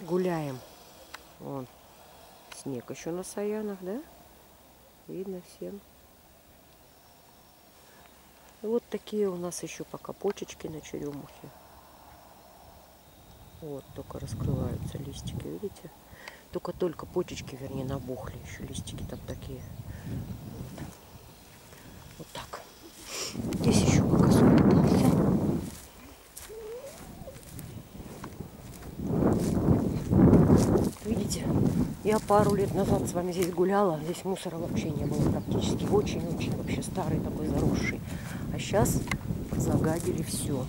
Гуляем. Вон. Снег еще на Саянах, да? Видно всем. Вот такие у нас еще пока почечки на черемухе. Вот, только раскрываются листики, видите? Только-только почечки, вернее, набухли. Еще листики там такие. Вот, вот так. Здесь еще пока сон Видите, я пару лет назад с вами здесь гуляла, здесь мусора вообще не было практически. Очень-очень вообще старый такой заросший. А сейчас загадили все.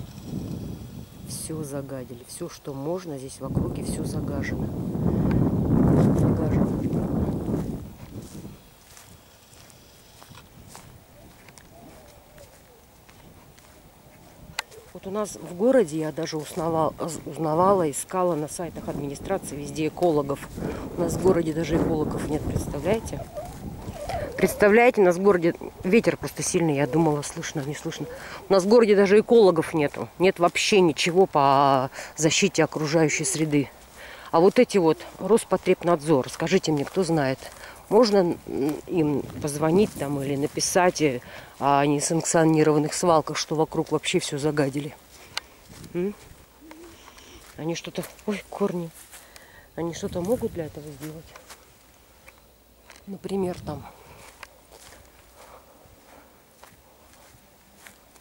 Все загадили. Все, что можно, здесь в округе все загажено. Загажено. Вот у нас в городе я даже узнавала, узнавала, искала на сайтах администрации везде экологов. У нас в городе даже экологов нет, представляете? Представляете, у нас в городе ветер просто сильный, я думала, слышно, не слышно. У нас в городе даже экологов нету. Нет вообще ничего по защите окружающей среды. А вот эти вот Роспотребнадзор, скажите мне, кто знает, можно им позвонить там или написать о несанкционированных свалках, что вокруг вообще все загадили? М? Они что-то... Ой, корни. Они что-то могут для этого сделать? Например, там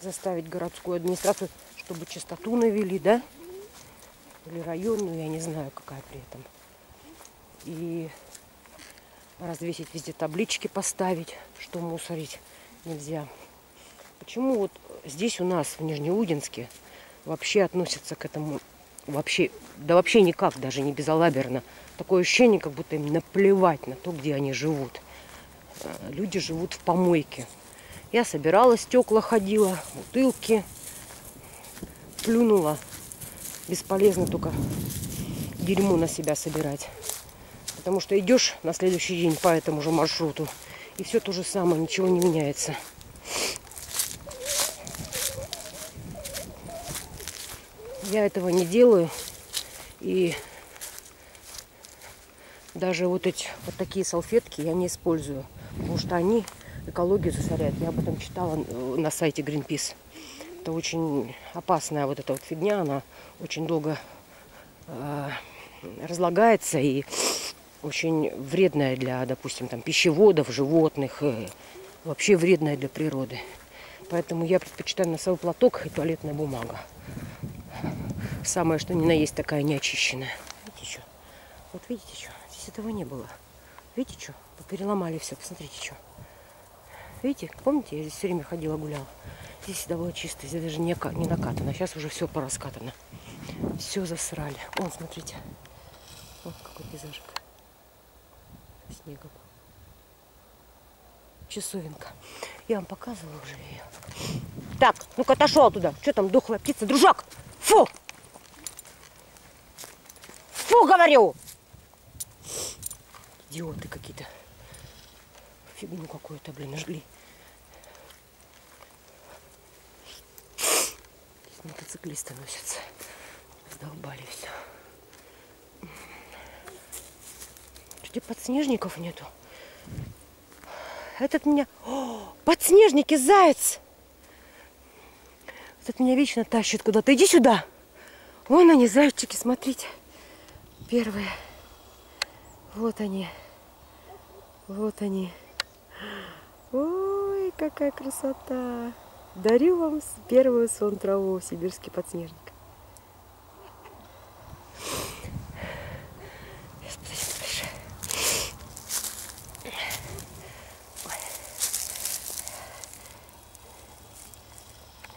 заставить городскую администрацию, чтобы чистоту навели, да? Или районную, я не знаю, какая при этом. И развесить везде таблички, поставить, что мусорить нельзя. Почему вот здесь у нас, в Нижнеудинске, вообще относятся к этому вообще, да вообще никак, даже не безалаберно. Такое ощущение, как будто им наплевать на то, где они живут. Э, люди живут в помойке. Я собирала стекла, ходила, бутылки, плюнула. Бесполезно только дерьмо на себя собирать. Потому что идешь на следующий день по этому же маршруту, и все то же самое, ничего не меняется. Я этого не делаю. И даже вот эти вот такие салфетки я не использую. Потому что они экологию засоряют. Я об этом читала э, на сайте Greenpeace. Это очень опасная вот эта вот фигня. Она очень долго э, разлагается и очень вредная для, допустим, там, пищеводов, животных, э, вообще вредная для природы. Поэтому я предпочитаю носовой платок и туалетная бумага. Самое, что ни на есть такая неочищенная. Видите, что? Вот видите, что? Здесь этого не было. Видите, что? Переломали все. Посмотрите, что. Видите, помните, я здесь все время ходила, гуляла. Здесь всегда было чисто, здесь даже не, не накатано. Сейчас уже все пораскатано. Все засрали. Вон, смотрите. Вот какой пейзажик снегом. Часовенка. Я вам показывала уже ее. Так, ну-ка отошел туда. Что там, дохлая птица? Дружок! Фу! Фу, говорю! Идиоты какие-то. Фигню какую-то, блин, жгли. Мотоциклисты носятся. Сдолбали все. Где подснежников нету? Этот меня... О, подснежники, заяц! Этот меня вечно тащит куда-то. Иди сюда! Вон они, зайчики, смотрите. Первые. Вот они. Вот они. Ой, какая красота! Дарю вам первую сон траву, сибирский подснежник.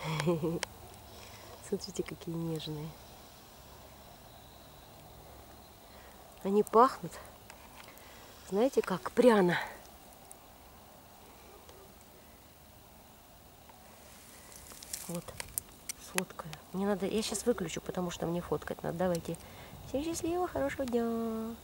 Смотрите, какие нежные. Они пахнут, знаете, как пряно. Вот, сфоткаю. Мне надо, я сейчас выключу, потому что мне фоткать надо. Давайте. Всем счастливо, хорошего дня.